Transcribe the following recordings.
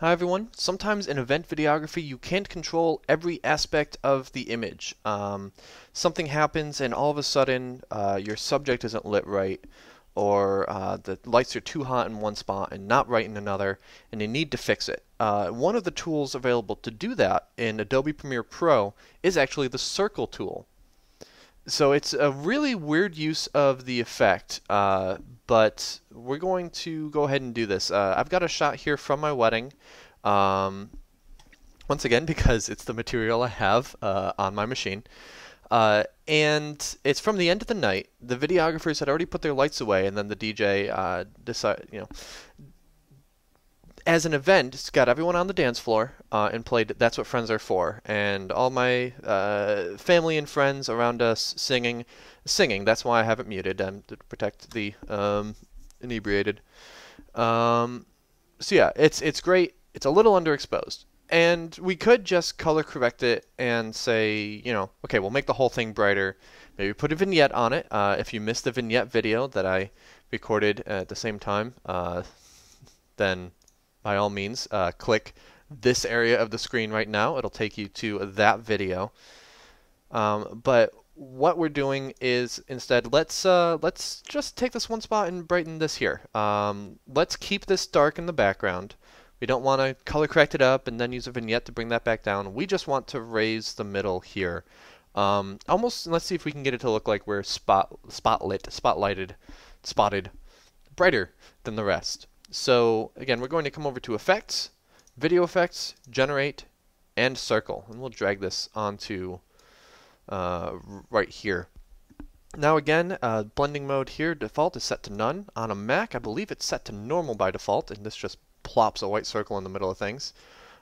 Hi everyone. Sometimes in event videography you can't control every aspect of the image. Um, something happens and all of a sudden uh, your subject isn't lit right or uh, the lights are too hot in one spot and not right in another and you need to fix it. Uh, one of the tools available to do that in Adobe Premiere Pro is actually the circle tool. So it's a really weird use of the effect, uh, but we're going to go ahead and do this. Uh, I've got a shot here from my wedding. Um, once again, because it's the material I have uh, on my machine. Uh, and it's from the end of the night. The videographers had already put their lights away, and then the DJ uh, decided, you know, as an event, it's got everyone on the dance floor uh, and played That's What Friends Are For. And all my uh, family and friends around us singing. Singing, that's why I have it muted, um, to protect the um, inebriated. Um, so yeah, it's, it's great. It's a little underexposed. And we could just color correct it and say, you know, okay, we'll make the whole thing brighter. Maybe put a vignette on it. Uh, if you missed the vignette video that I recorded at the same time, uh, then by all means, uh, click this area of the screen right now. It'll take you to that video. Um, but what we're doing is instead let's uh, let's just take this one spot and brighten this here. Um, let's keep this dark in the background. We don't want to color correct it up and then use a vignette to bring that back down. We just want to raise the middle here. Um, almost, let's see if we can get it to look like we're spot spotlit, spotlighted, spotted, brighter than the rest. So again, we're going to come over to Effects, Video Effects, Generate, and Circle. And we'll drag this onto uh, right here. Now again, uh, blending mode here, default is set to none. On a Mac, I believe it's set to normal by default, and this just plops a white circle in the middle of things.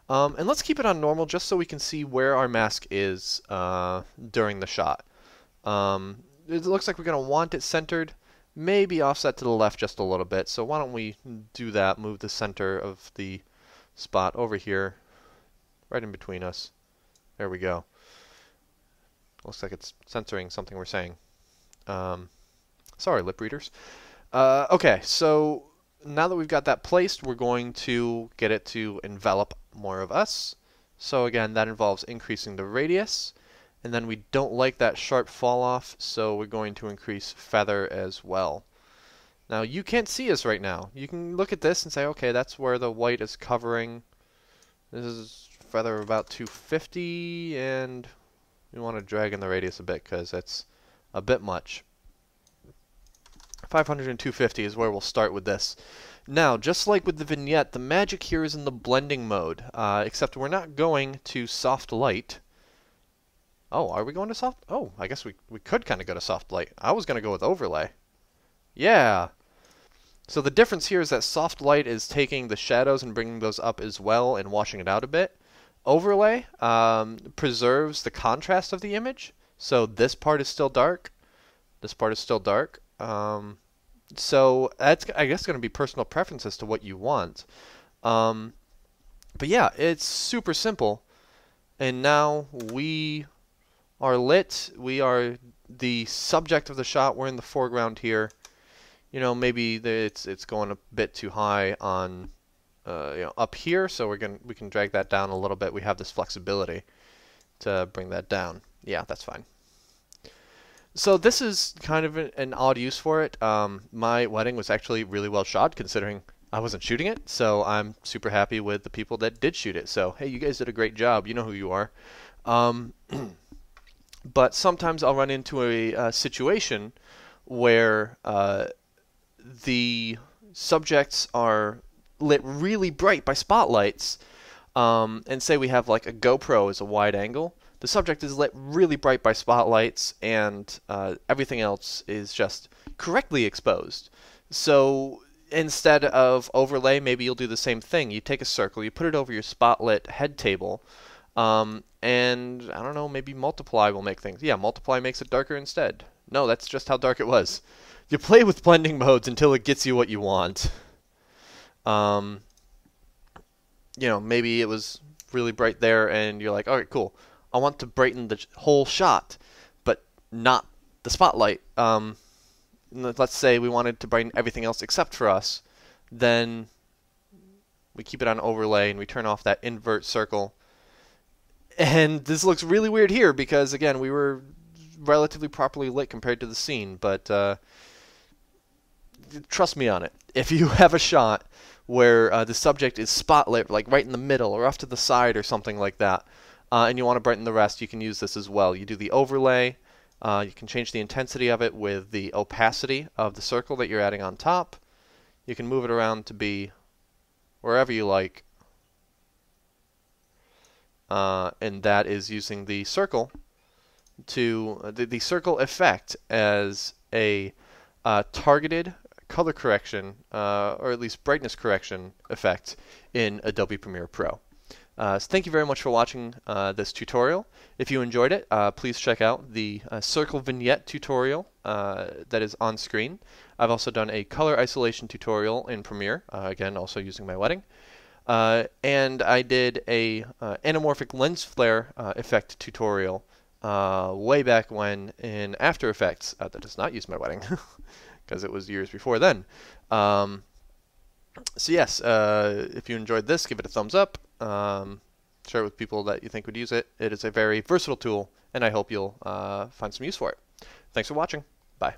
Um, and let's keep it on normal just so we can see where our mask is uh, during the shot. Um, it looks like we're going to want it centered maybe offset to the left just a little bit. So why don't we do that, move the center of the spot over here, right in between us. There we go. Looks like it's censoring something we're saying. Um, sorry, lip readers. Uh, okay, so now that we've got that placed, we're going to get it to envelop more of us. So again, that involves increasing the radius and then we don't like that sharp fall off, so we're going to increase feather as well. Now you can't see us right now. You can look at this and say, okay, that's where the white is covering. This is feather about 250, and we want to drag in the radius a bit because it's a bit much. 500 and 250 is where we'll start with this. Now, just like with the vignette, the magic here is in the blending mode, uh, except we're not going to soft light. Oh, are we going to soft? Oh, I guess we, we could kind of go to soft light. I was going to go with overlay. Yeah. So the difference here is that soft light is taking the shadows and bringing those up as well and washing it out a bit. Overlay um, preserves the contrast of the image. So this part is still dark. This part is still dark. Um, so that's I guess going to be personal preference as to what you want. Um, but yeah, it's super simple. And now we are lit. We are the subject of the shot. We're in the foreground here. You know, maybe it's it's going a bit too high on uh, you know up here, so we're going we can drag that down a little bit. We have this flexibility to bring that down. Yeah, that's fine. So this is kind of an, odd use for it. Um, my wedding was actually really well shot, considering I wasn't shooting it. So I'm super happy with the people that did shoot it. So hey, you guys did a great job. You know who you are. Um, but sometimes I'll run into a, a situation where uh, the subjects are lit really bright by spotlights, um, and say we have like a GoPro as a wide angle. The subject is lit really bright by spotlights, and uh, everything else is just correctly exposed. So instead of overlay, maybe you'll do the same thing. You take a circle, you put it over your spotlit head table, um, and I don't know, maybe multiply will make things. Yeah, multiply makes it darker instead. No, that's just how dark it was. You play with blending modes until it gets you what you want. Um, you know, maybe it was really bright there, and you're like, all right, cool. I want to brighten the whole shot, but not the spotlight. Um, let's say we wanted to brighten everything else except for us, then we keep it on overlay, and we turn off that invert circle. And this looks really weird here because, again, we were relatively properly lit compared to the scene, but uh, trust me on it. If you have a shot where uh, the subject is spotlit, like right in the middle or off to the side or something like that, uh, and you want to brighten the rest, you can use this as well. You do the overlay, uh, you can change the intensity of it with the opacity of the circle that you're adding on top. You can move it around to be wherever you like. Uh, and that is using the circle to uh, the, the circle effect as a uh, targeted color correction uh, or at least brightness correction effect in Adobe Premiere Pro. Uh, so thank you very much for watching this tutorial. If you enjoyed it, please check out the circle vignette tutorial that is on screen. I've also done a color isolation tutorial in Premiere, again also using my wedding. And I did a anamorphic lens flare effect tutorial way back when in After Effects that does not use my wedding because it was years before then. Um, so yes, uh, if you enjoyed this, give it a thumbs up. Um, share it with people that you think would use it. It is a very versatile tool, and I hope you'll uh, find some use for it. Thanks for watching. Bye.